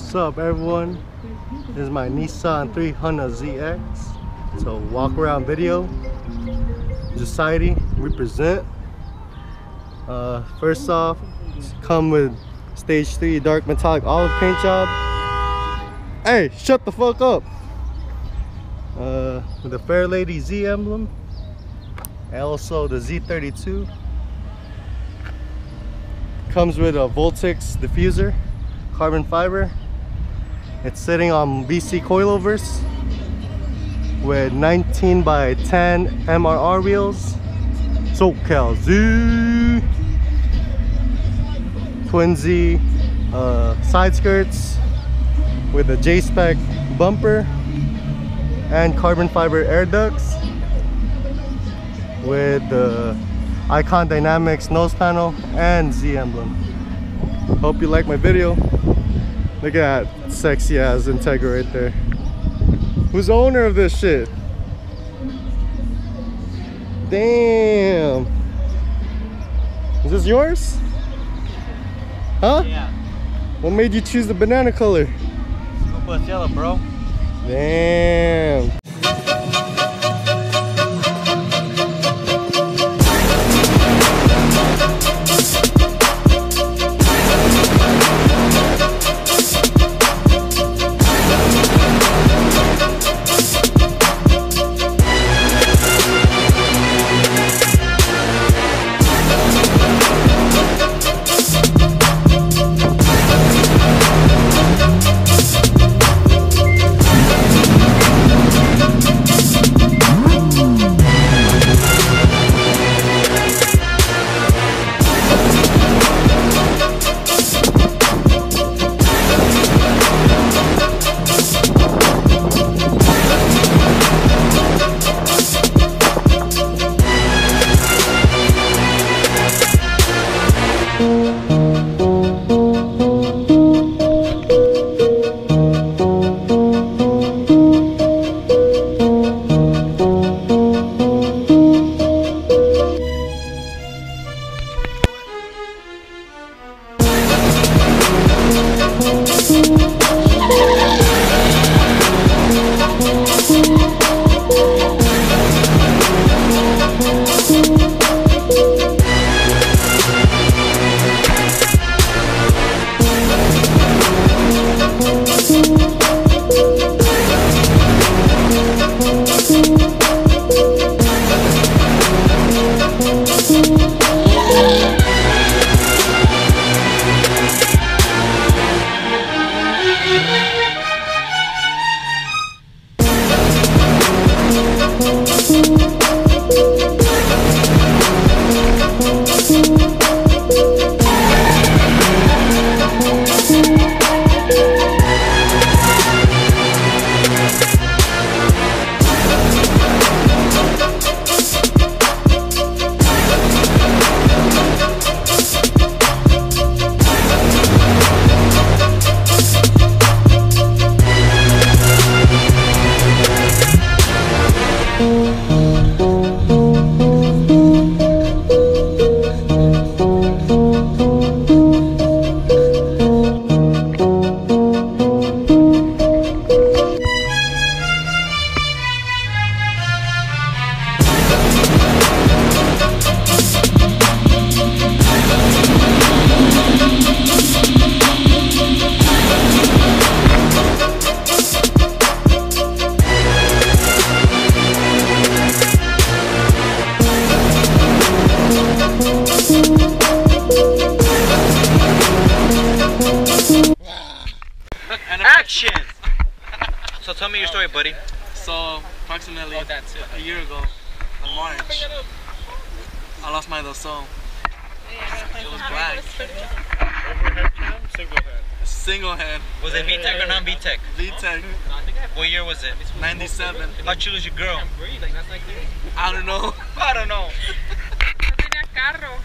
What's up everyone? This is my Nissan 300 ZX. It's a walk around video. Zociety represent. Uh, first off, come with stage 3 dark metallic olive paint job. Hey, shut the fuck up! Uh, with the Fairlady Z emblem. And also the Z32. Comes with a Voltex diffuser, carbon fiber. It's sitting on BC coilovers with 19 by 10 MRR wheels. SoCal Z. Twin Z uh, side skirts with a J-spec bumper and carbon fiber air ducts with the Icon Dynamics nose panel and Z emblem. Hope you like my video. Look at that sexy ass Integra right there. Who's the owner of this shit? Damn. Is this yours? Huh? Yeah. What made you choose the banana color? Scoop us yellow, bro. Damn. Thank you. Action! so tell me your story, buddy. So, approximately Oh, that's it. a year ago, in March, I lost my Del Sol. It was black. Single head. Was it VTEC or non VTEC? VTEC, What year was it? 97. How'd you lose your girl? I don't know. I don't know. No tenía carro.